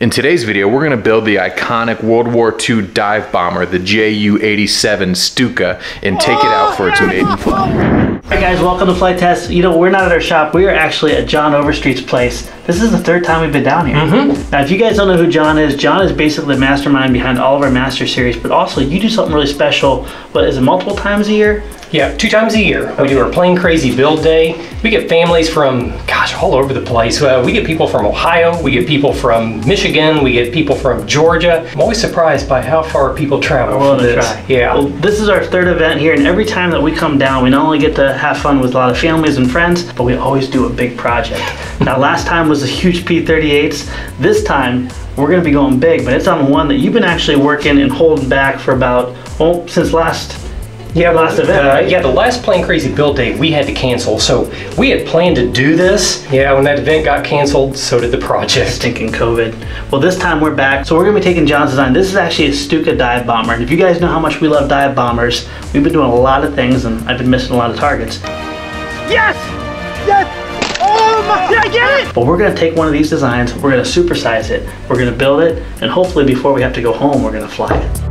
In today's video, we're gonna build the iconic World War II dive bomber, the Ju-87 Stuka, and take it out for its maiden flight. Hi guys, welcome to Flite Test. You know, we're not at our shop. We are actually at John Overstreet's place. This is the third time we've been down here. Mm-hmm. Now, if you guys don't know who John is, John is basically the mastermind behind all of our Master Series, but also you do something really special. What is it, multiple times a year? Yeah, two times a year. We do our Plane Crazy Build Day. We get families from, gosh, all over the place. Uh, we get people from Ohio, we get people from Michigan, we get people from Georgia. I'm always surprised by how far people travel for this. try. Yeah. Well, this is our third event here, and every time that we come down, we not only get to have fun with a lot of families and friends, but we always do a big project. now, last time was a huge P-38s. This time, we're going to be going big, but it's on one that you've been actually working and holding back for about, well, since last Yeah, last event, uh, right? Yeah, the last Plane Crazy Build Day we had to cancel. So we had planned to do this. Yeah, when that event got canceled, so did the project. stinking COVID. Well, this time we're back. So we're gonna be taking John's design. This is actually a Stuka dive bomber. And if you guys know how much we love dive bombers, we've been doing a lot of things and I've been missing a lot of targets. Yes! Yes! Oh my, did I get it? But we're gonna take one of these designs, we're gonna supersize it, we're gonna build it, and hopefully before we have to go home, we're gonna fly it.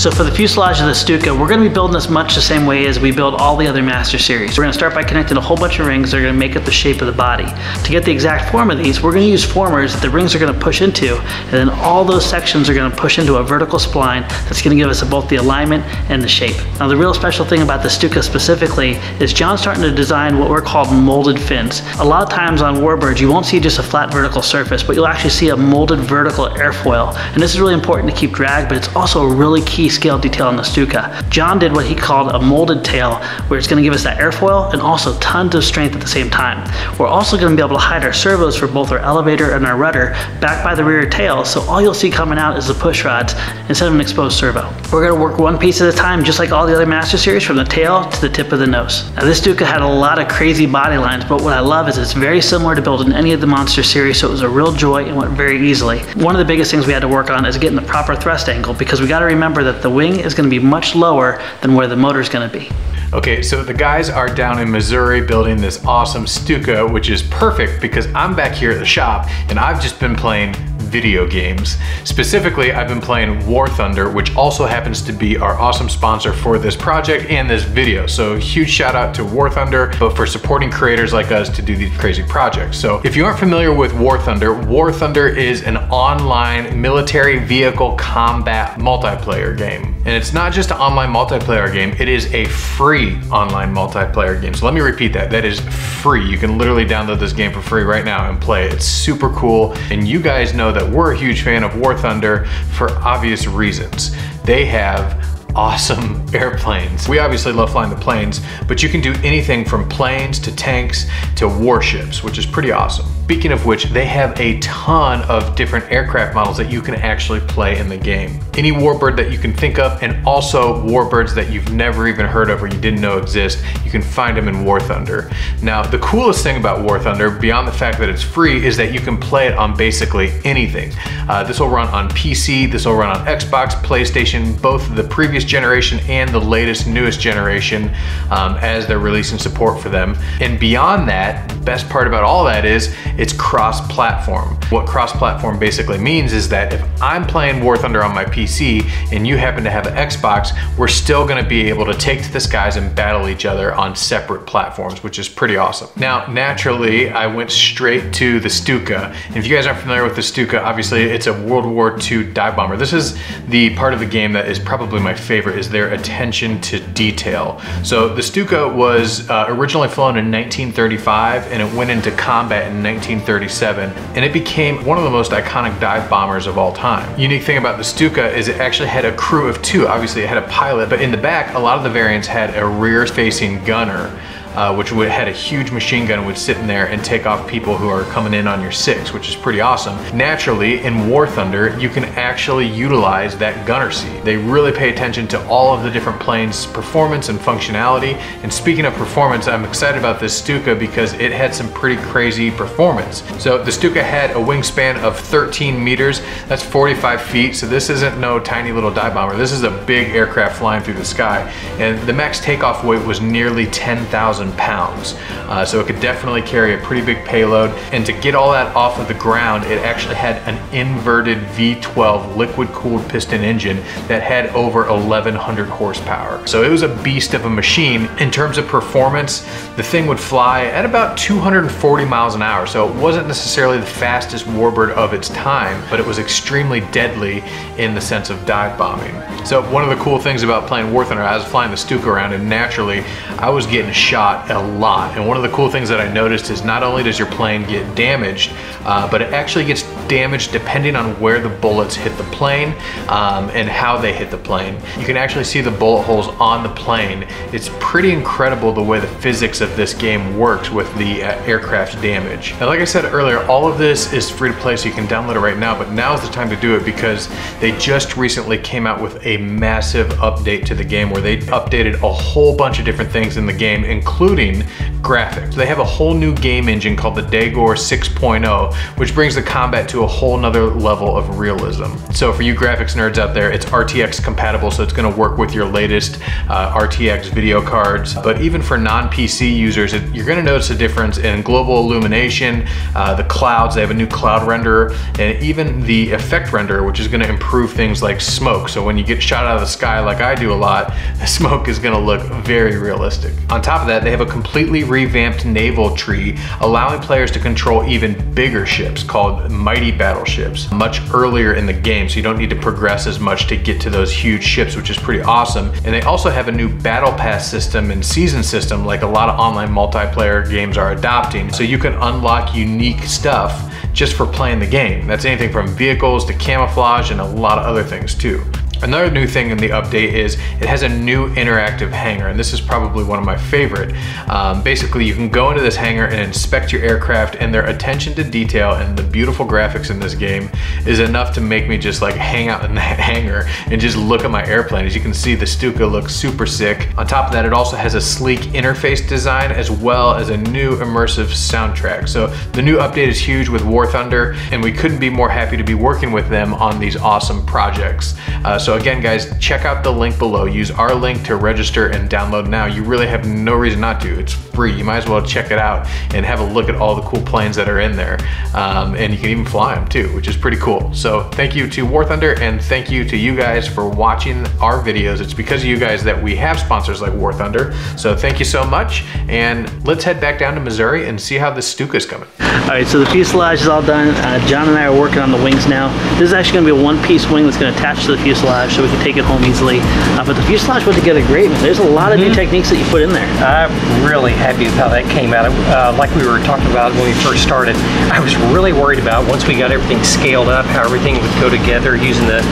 So for the fuselage of the Stuka, we're going to be building this much the same way as we build all the other Master Series. We're going to start by connecting a whole bunch of rings that are going to make up the shape of the body. To get the exact form of these, we're going to use formers that the rings are going to push into, and then all those sections are going to push into a vertical spline that's going to give us both the alignment and the shape. Now the real special thing about the Stuka specifically is John's starting to design what we're called molded fins. A lot of times on warbirds, you won't see just a flat vertical surface, but you'll actually see a molded vertical airfoil. And this is really important to keep drag, but it's also a really key scale detail on the Stuka. John did what he called a molded tail, where it's gonna give us that airfoil and also tons of strength at the same time. We're also gonna be able to hide our servos for both our elevator and our rudder back by the rear tail, so all you'll see coming out is the push rods instead of an exposed servo. We're gonna work one piece at a time, just like all the other Master Series, from the tail to the tip of the nose. Now this Stuka had a lot of crazy body lines, but what I love is it's very similar to building any of the Monster Series, so it was a real joy and went very easily. One of the biggest things we had to work on is getting the proper thrust angle, because we gotta remember that the wing is gonna be much lower than where the motor's gonna be. Okay, so the guys are down in Missouri building this awesome Stuka, which is perfect because I'm back here at the shop and I've just been playing video games. Specifically, I've been playing War Thunder, which also happens to be our awesome sponsor for this project and this video. So huge shout out to War Thunder, but for supporting creators like us to do these crazy projects. So if you aren't familiar with War Thunder, War Thunder is an online military vehicle combat multiplayer game. And it's not just an online multiplayer game, it is a free online multiplayer game. So let me repeat that, that is free. You can literally download this game for free right now and play it. It's super cool. And you guys know that we're a huge fan of War Thunder for obvious reasons. They have awesome airplanes. We obviously love flying the planes, but you can do anything from planes to tanks to warships, which is pretty awesome. Speaking of which, they have a ton of different aircraft models that you can actually play in the game. Any warbird that you can think of, and also warbirds that you've never even heard of or you didn't know exist, you can find them in War Thunder. Now, the coolest thing about War Thunder, beyond the fact that it's free, is that you can play it on basically anything. Uh, this will run on PC, this will run on Xbox, PlayStation, both the previous generation and the latest, newest generation um, as they're releasing support for them. And beyond that, the best part about all that is it's cross-platform. What cross-platform basically means is that if I'm playing War Thunder on my PC and you happen to have an Xbox, we're still gonna be able to take to the skies and battle each other on separate platforms, which is pretty awesome. Now, naturally, I went straight to the Stuka. And if you guys aren't familiar with the Stuka, obviously it's a World War II dive bomber. This is the part of the game that is probably my favorite is their attention to detail. So the Stuka was uh, originally flown in 1935 and it went into combat in 1937 and it became one of the most iconic dive bombers of all time. Unique thing about the Stuka is it actually had a crew of two. Obviously it had a pilot, but in the back, a lot of the variants had a rear facing gunner uh, which would, had a huge machine gun would sit in there and take off people who are coming in on your six, which is pretty awesome. Naturally, in War Thunder, you can actually utilize that gunner seat. They really pay attention to all of the different planes' performance and functionality. And speaking of performance, I'm excited about this Stuka because it had some pretty crazy performance. So the Stuka had a wingspan of 13 meters. That's 45 feet. So this isn't no tiny little dive bomber. This is a big aircraft flying through the sky. And the max takeoff weight was nearly 10,000 2,000 pounds. Uh, so it could definitely carry a pretty big payload. And to get all that off of the ground, it actually had an inverted V12 liquid cooled piston engine that had over 1100 horsepower. So it was a beast of a machine. In terms of performance, the thing would fly at about 240 miles an hour. So it wasn't necessarily the fastest warbird of its time, but it was extremely deadly in the sense of dive bombing. So one of the cool things about playing War Thunder, I was flying the Stuka around and naturally I was getting shot a lot. And one of the cool things that I noticed is not only does your plane get damaged, uh, but it actually gets damaged depending on where the bullets hit the plane um, and how they hit the plane. You can actually see the bullet holes on the plane. It's pretty incredible the way the physics of this game works with the uh, aircraft damage. Now, like I said earlier, all of this is free to play so you can download it right now, but now is the time to do it because they just recently came out with a massive update to the game where they updated a whole bunch of different things in the game, including graphics. They have a whole new game engine called the Dagor 6.0, which brings the combat to a whole nother level of realism. So for you graphics nerds out there, it's RTX compatible, so it's gonna work with your latest uh, RTX video cards. But even for non-PC users, it, you're gonna notice a difference in global illumination, uh, the clouds, they have a new cloud renderer, and even the effect renderer, which is gonna improve things like smoke. So when you get shot out of the sky like I do a lot, the smoke is gonna look very realistic. On top of that, they have a completely revamped naval tree, allowing players to control even bigger ships called mighty battleships much earlier in the game, so you don't need to progress as much to get to those huge ships, which is pretty awesome. And they also have a new battle pass system and season system like a lot of online multiplayer games are adopting, so you can unlock unique stuff just for playing the game. That's anything from vehicles to camouflage and a lot of other things too. Another new thing in the update is it has a new interactive hangar, and this is probably one of my favorite. Um, basically, you can go into this hangar and inspect your aircraft, and their attention to detail and the beautiful graphics in this game is enough to make me just like hang out in that hangar and just look at my airplane. As you can see, the Stuka looks super sick. On top of that, it also has a sleek interface design as well as a new immersive soundtrack. So the new update is huge with War Thunder, and we couldn't be more happy to be working with them on these awesome projects. Uh, so so again, guys, check out the link below. Use our link to register and download now. You really have no reason not to. It's free. You might as well check it out and have a look at all the cool planes that are in there. Um, and you can even fly them too, which is pretty cool. So thank you to War Thunder and thank you to you guys for watching our videos. It's because of you guys that we have sponsors like War Thunder. So thank you so much. And let's head back down to Missouri and see how the Stuka is coming. All right, so the fuselage is all done. Uh, John and I are working on the wings now. This is actually gonna be a one-piece wing that's gonna attach to the fuselage fuselage so we can take it home easily. Uh, but the fuselage went together great. There's a lot of mm -hmm. new mm-hmm. techniques that you put in there. I'm really happy with how that came out. Uh, like we were talking about when we first started, I was really worried about once we got everything scaled up, how everything would go together using the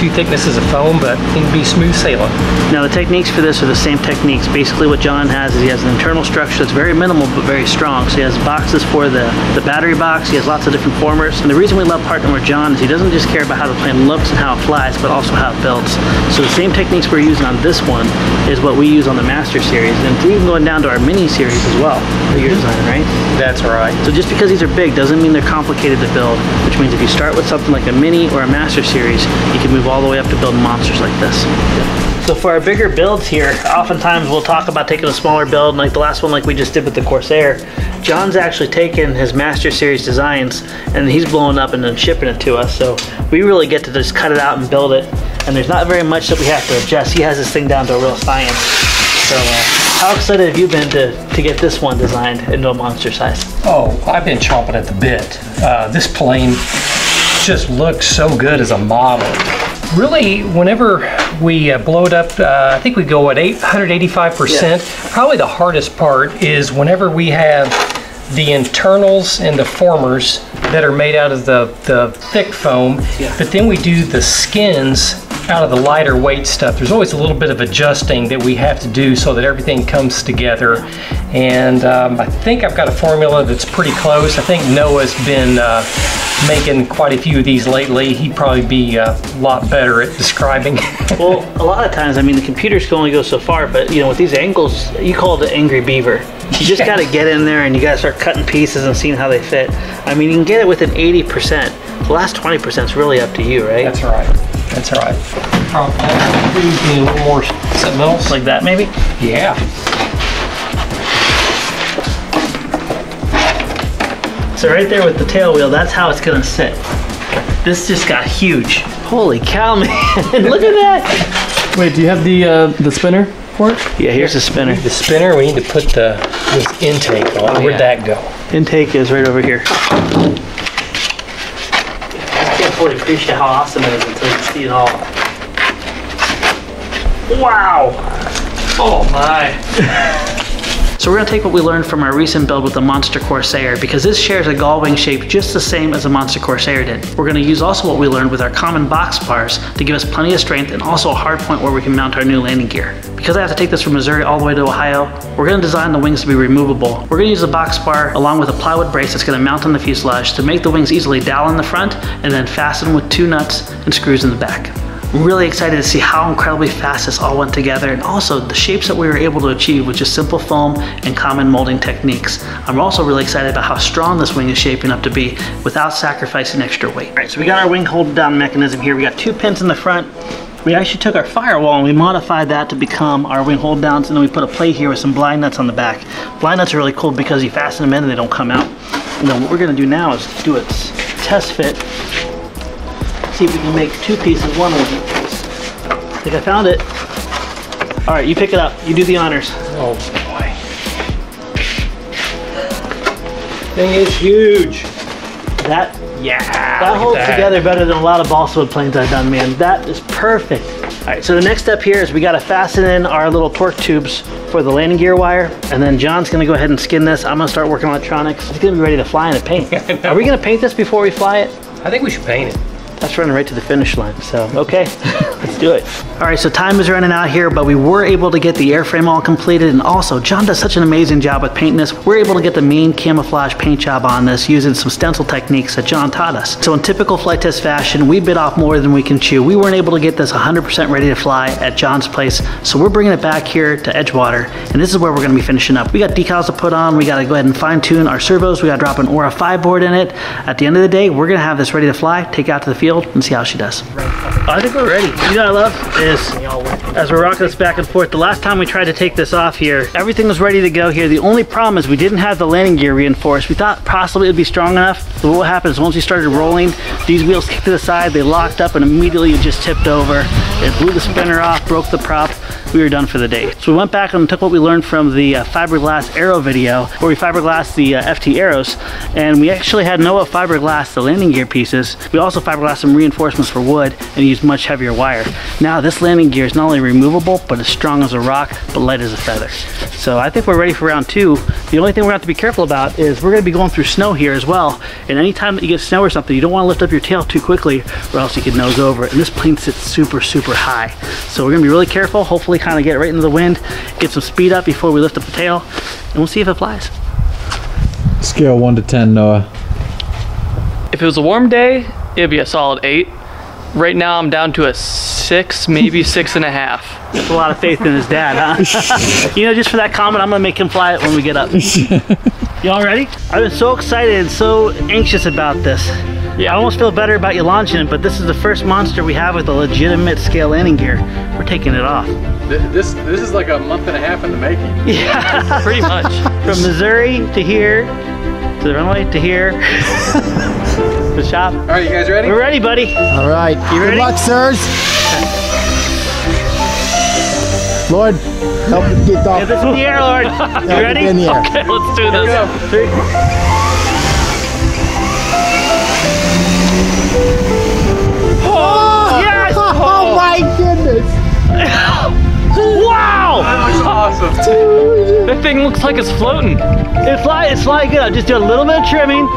two thicknesses of foam, but it would be smooth sailing. Now the techniques for this are the same techniques. Basically what John has is he has an internal structure that's very minimal but very strong. So he has boxes for the, the battery box, he has lots of different formers. And the reason we love partnering with John is he doesn't just care about how the plane looks and how it flies, but also how it builds. So the same techniques we're using on this one is what we use on the Master Series, and even going down to our Mini Series as well that you're designing, right? That's right. So just because these are big doesn't mean they're complicated to build, which means if you start with something like a Mini or a Master Series, you can move all the way up to building monsters like this. So for our bigger builds here, oftentimes we'll talk about taking a smaller build, like the last one like we just did with the Corsair. John's actually taken his Master Series designs and he's blowing up and then shipping it to us. So we really get to just cut it out and build it. And there's not very much that we have to adjust. He has this thing down to a real science. So uh, how excited have you been to, to get this one designed into a monster size? Oh, I've been chomping at the bit. Uh, this plane just looks so good as a model really, whenever we uh, blow it up, uh, I think we go at 885%. Yeah. Probably the hardest part is whenever we have the internals and the formers that are made out of the, the thick foam, yeah. but then we do the skins out of the lighter weight stuff. There's always a little bit of adjusting that we have to do so that everything comes together. And um, I think I've got a formula that's pretty close. I think Noah's been uh, making quite a few of these lately. He'd probably be a lot better at describing. well, a lot of times, I mean, the computers can only go so far, but you know, with these angles, you call it the angry beaver. You just got to get in there and you got to start cutting pieces and seeing how they fit. I mean, you can get it within 80%. The last 20% is really up to you, right? That's right. That's all right. Probably a little more something else. Like that, maybe? Yeah. So right there with the tail wheel, that's how it's gonna sit. This just got huge. Holy cow, man! Look at that. Wait, do you have the uh, the spinner for it? Yeah, here's the spinner. The spinner. We need to put the this intake on. Oh, Where'd yeah. that go? Intake is right over here. I can't fully appreciate how awesome it is until Wow! Oh my! So we're gonna take what we learned from our recent build with the Monster Corsair because this shares a gull wing shape just the same as the Monster Corsair did. We're gonna use also what we learned with our common box bars to give us plenty of strength and also a hard point where we can mount our new landing gear. Because I have to take this from Missouri all the way to Ohio, we're gonna design the wings to be removable. We're gonna use a box bar along with a plywood brace that's gonna mount on the fuselage to make the wings easily dowel in the front and then fasten with two nuts and screws in the back. I'm really excited to see how incredibly fast this all went together and also the shapes that we were able to achieve with just simple foam and common molding techniques. I'm also really excited about how strong this wing is shaping up to be without sacrificing extra weight. All right, so we got our wing hold down mechanism here. We got two pins in the front. We actually took our firewall and we modified that to become our wing hold downs and then we put a plate here with some blind nuts on the back. Blind nuts are really cool because you fasten them in and they don't come out. And then what we're gonna do now is do a test fit see if we can make two pieces one of wing. I think I found it. All right, you pick it up. You do the honors. Oh boy. Thing is huge. That Yeah. that holds that. together better than a lot of balsa wood planes I've done, man. That is perfect. All right, so the next step here is we got to fasten in our little torque tubes for the landing gear wire, and then John's gonna go ahead and skin this. I'm gonna start working on electronics. It's gonna be ready to fly in a paint. Are we gonna paint this before we fly it? I think we should paint it. That's running right to the finish line. So, okay, let's do it. All right, so time is running out here, but we were able to get the airframe all completed. And also, John does such an amazing job with painting this. We're able to get the main camouflage paint job on this using some stencil techniques that John taught us. So in typical Flite Test fashion, we bit off more than we can chew. We weren't able to get this 100% ready to fly at John's place. So we're bringing it back here to Edgewater. And this is where we're gonna be finishing up. We got decals to put on. We gotta go ahead and fine tune our servos. We gotta drop an Aura 5 board in it. At the end of the day, we're gonna have this ready to fly, take out to the field and see how she does. I think we're ready. You know I love is as we're rocking this back and forth, the last time we tried to take this off here, everything was ready to go here. The only problem is we didn't have the landing gear reinforced. We thought possibly it'd be strong enough. But what happened is once we started rolling, these wheels kicked to the side, they locked up and immediately it just tipped over. It blew the spinner off, broke the prop. We were done for the day. So we went back and took what we learned from the uh, fiberglass arrow video where we fiberglassed the uh, FT arrows and we actually had Noah fiberglass the landing gear pieces. We also fiberglassed some reinforcements for wood and used much heavier wire. Now this landing gear is not only removable but as strong as a rock but light as a feather. So I think we're ready for round two. The only thing we're gonna have to be careful about is we're gonna be going through snow here as well. And anytime that you get snow or something, you don't wanna lift up your tail too quickly or else you could nose over it. And this plane sits super, super high. So we're gonna be really careful, hopefully kind of get right into the wind, get some speed up before we lift up the tail, and we'll see if it flies. Scale 1 to 10, Noah. If it was a warm day, it'd be a solid eight. Right now, I'm down to a six, maybe six and a half. That's a lot of faith in his dad, huh? you know, just for that comment, I'm gonna make him fly it when we get up. Y'all ready? I've been so excited and so anxious about this. Yeah. I almost feel better about you launching it, but this is the first monster we have with a legitimate scale landing gear. We're taking it off. This this is like a month and a half in the making. Yeah. Pretty much. From Missouri to here, to the runway to here. The shop. All right, you guys ready? We're ready, buddy. All right. You ready? Good luck, sirs. Lord, help me get Get off. this in the air, Lord. You ready? In the air. Okay, let's do this. Three. Oh, yes! Oh my goodness. Wow! That looks awesome. That thing looks like it's floating. It's flying, it's flying good. I'll just do a little bit of trimming.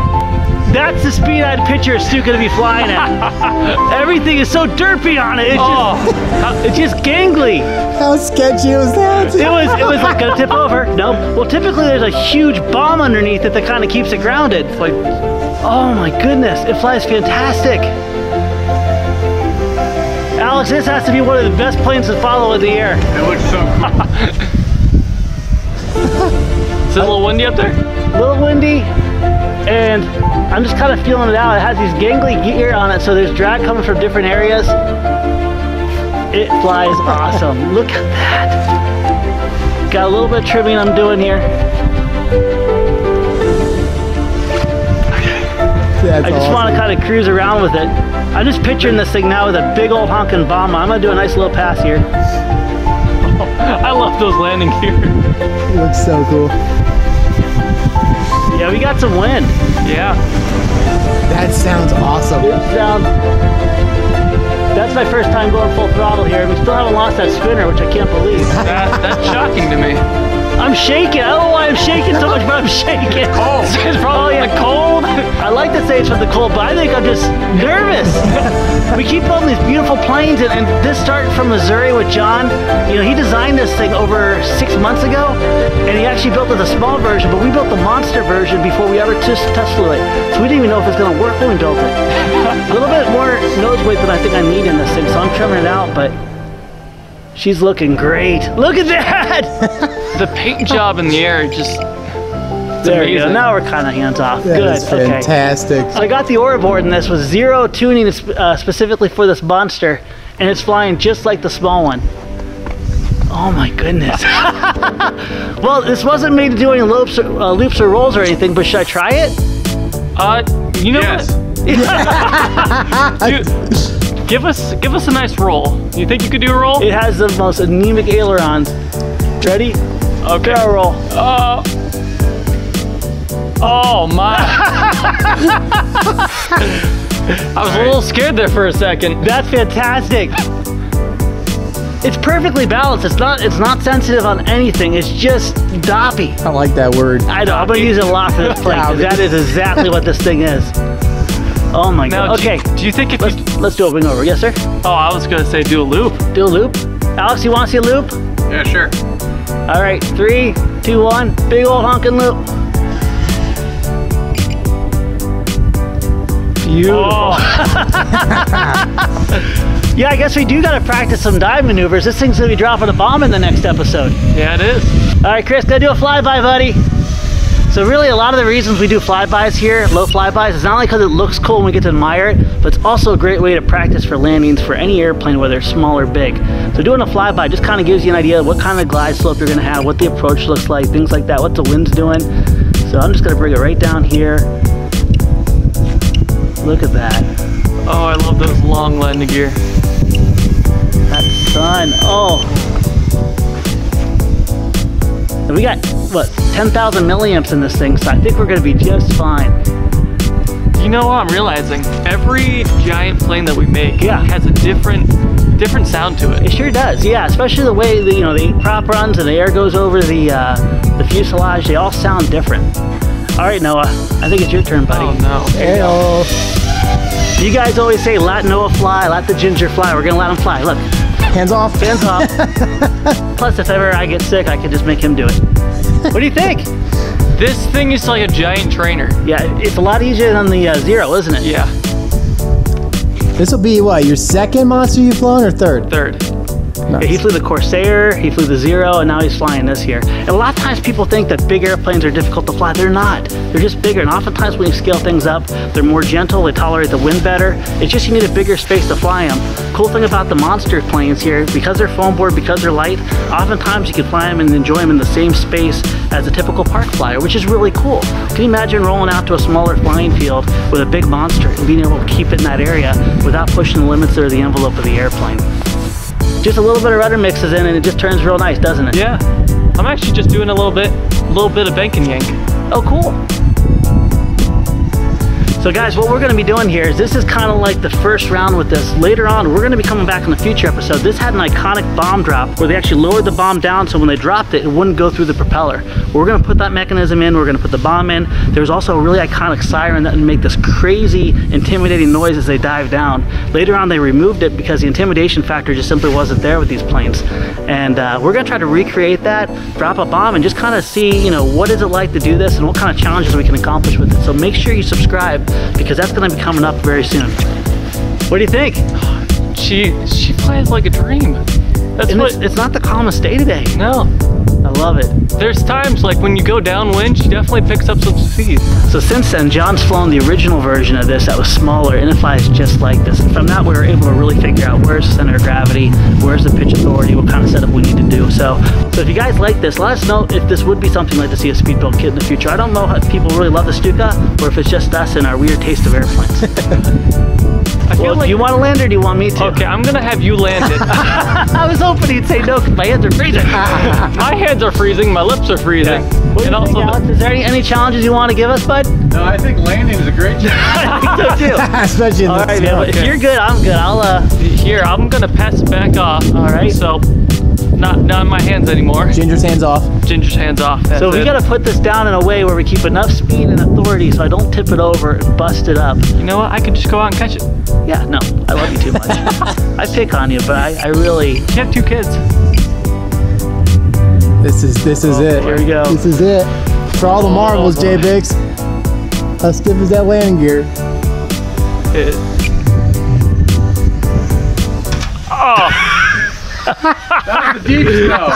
That's the speed I'd picture Stu gonna be flying at. Everything is so derpy on it. It's just, oh. it's just gangly. How sketchy was that? It was, it was like gonna tip over. No. Well, typically there's a huge bomb underneath it that kind of keeps it grounded. It's like, oh my goodness, it flies fantastic. Alex, this has to be one of the best planes to follow in the air. It looks so cool. Is it a little windy up there? A little windy, and I'm just kind of feeling it out. It has these gangly gear on it, so there's drag coming from different areas. It flies awesome. Look at that. Got a little bit of trimming I'm doing here. That's I just awesome. want to kind of cruise around with it. I'm just picturing this thing now with a big old honking bomb. I'm gonna do a nice little pass here. I love those landing gear. It looks so cool. Yeah, we got some wind. Yeah. That sounds awesome. It sounds. That's my first time going full throttle here. We still haven't lost that spinner, which I can't believe. That, that's shocking to me. I'm shaking. I don't know why I'm shaking so much, but I'm shaking. Cold. It's probably the cold. I like to say it's from the cold, but I think I'm just nervous. we keep building these beautiful planes, and, and this started from Missouri with John. You know, he designed this thing over six months ago, and he actually built it a small version, but we built the monster version before we ever test, test flew it. So we didn't even know if it was going to work when we built it. a little bit more nose weight than I think I need in this thing, so I'm trimming it out, but she's looking great. Look at that! The paint job in the air just. there we go. Now we're kind of hands off. That Good. is Okay. fantastic. So I got the Aura board and this was zero tuning uh, specifically for this monster and it's flying just like the small one. Oh my goodness. well, this wasn't made to do any loops or, uh, loops or rolls or anything, but should I try it? Uh, you know Yes. what? Dude, give us give us a nice roll. You think you could do a roll? It has the most anemic ailerons. Ready? Okay. Barrel roll. Uh, oh my! I was a little scared there for a second. That's fantastic. It's perfectly balanced. It's not it's not sensitive on anything. It's just doppy. I like that word. I know. I'm gonna use it a lot for this plane 'cause that is exactly what this thing is. Oh my Now, god. do you- Okay, Do you think if let's you? let's do a wing over. Yes, sir. Oh, I was gonna say do a loop. Do a loop. Alex, you want to see a loop? Yeah, sure. All right, three, two, one. Big old honking loop. Beautiful. Oh, Yeah, I guess we do gotta practice some dive maneuvers. This thing's gonna be dropping a bomb in the next episode. yeah, it is. All right, Chris, go do a flyby, buddy. So really, a lot of the reasons we do flybys here, low flybys, is not only because it looks cool and we get to admire it, but it's also a great way to practice for landings for any airplane, whether small or big. So doing a flyby just kind of gives you an idea of what kind of glide slope you're gonna have, what the approach looks like, things like that, what the wind's doing. So I'm just gonna bring it right down here. Look at that. Oh, I love those long landing gear. That sun. Oh. And we got, what, 10,000 milliamps in this thing, so I think we're gonna be just fine. You know what I'm realizing? Every giant plane that we make Yeah. has a different different sound to It it. sure does, yeah. Especially the way the you know the prop runs and the air goes over the uh, the fuselage. They all sound different. All right, Noah. I think it's your turn, buddy. Oh no. Heyo. You guys always say let Noah fly, let the ginger fly. We're gonna let him fly. Look, Hands off. hands off. Plus, if ever I get sick, I can just make him do it. What do you think? This thing is like a giant trainer. Yeah, it's a lot easier than the uh, zero, isn't it? Yeah, This will be what, your second monster you've flown or third? third. Yeah, he flew the Corsair, he flew the Zero, and now he's flying this here. And a lot of times people think that big airplanes are difficult to fly. They're not. They're just bigger. And oftentimes when you scale things up, they're more gentle, they tolerate the wind better. It's just you need a bigger space to fly them. Cool thing about the monster planes here, because they're foam board, because they're light, oftentimes you can fly them and enjoy them in the same space as a typical park flyer, which is really cool. Can you imagine rolling out to a smaller flying field with a big monster and being able to keep it in that area without pushing the limits or the envelope of the airplane? Just a little bit of rudder mixes in and it just turns real nice, doesn't it? Yeah, I'm actually just doing a little bit, a little bit of bank and yank. Oh, cool. So guys, what we're gonna be doing here is this is kind of like the first round with this. Later on, we're gonna be coming back in a future episode. This had an iconic bomb drop where they actually lowered the bomb down so when they dropped it, it wouldn't go through the propeller. We're gonna put that mechanism in, we're gonna put the bomb in. There's also a really iconic siren that would make this crazy, intimidating noise as they dive down. Later on, they removed it because the intimidation factor just simply wasn't there with these planes. And uh, we're gonna try to recreate that, drop a bomb, and just kind of see, you know, what is it like to do this and what kind of challenges we can accomplish with it. So make sure you subscribe because that's gonna be coming up very soon. What do you think? She she flies like a dream. That's And what. it's, it's not the calmest day today. no. I love it. There's times like when you go downwind, she definitely picks up some speed. So since then, John's flown the original version of this that was smaller, and it flies just like this. And from that, we were able to really figure out where's the center of gravity, where's the pitch authority, what kind of setup we need to do. So, so if you guys like this, let us know if this would be something like to see a speed built kit in the future. I don't know if people really love the Stuka, or if it's just us and our weird taste of airplanes. I feel well, like. do you want to land or do you want me to? okay, I'm gonna have you land it. I was hoping he'd say no because my hands are freezing. my hands are freezing, my lips are freezing. What do you And think, also, Alex? Is there any, any challenges you want to give us, bud? No, I think landing is a great job. I think so too. Especially in All the right, snow. man. But if you're good, I'm good. I'll uh. here, I'm gonna pass it back off. All right. So, not not in my hands anymore. Ginger's hands off. Ginger's hands off. That's So we it. gotta put this down in a way where we keep enough speed and authority so I don't tip it over and bust it up. You know what? I could just go out and catch it. Yeah, no, I love you too much. I pick on you, but I, I really. You have two kids. This is this is oh, it. Here we go. This is it. For all the oh, marbles, J Bix. How stiff is that landing gear? It- That's the deepest snow.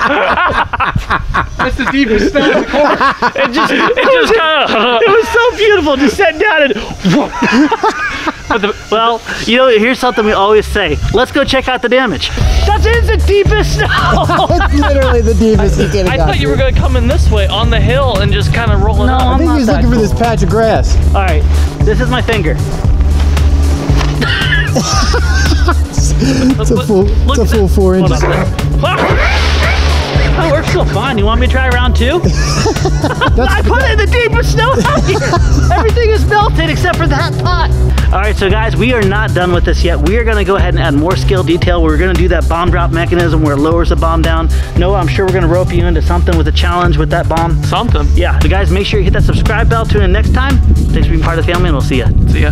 That's the deepest snow in the course. It just, it just kind of, it was so beautiful. Just sat down and. well, you know, here's something we always say. Let's go check out the damage. That is the deepest snow. It's literally the deepest you can I thought you were gonna come in this way on the hill and just kind of roll it No, up. I I'm think not he's that looking for this patch of grass. All right, this is my finger. It's a full, look it's a full four inches. on. That works so fine. You want me to try round two? I put it in the deepest snow out here. Everything is melted except for that pot. All right, so guys, we are not done with this yet. We are gonna go ahead and add more scale detail. We're gonna do that bomb drop mechanism where it lowers the bomb down. Noah, I'm sure we're gonna rope you into something with a challenge with that bomb. Something. Yeah, so guys, make sure you hit that subscribe bell. Tune in next time. Thanks for being part of the family, and we'll see ya. See ya.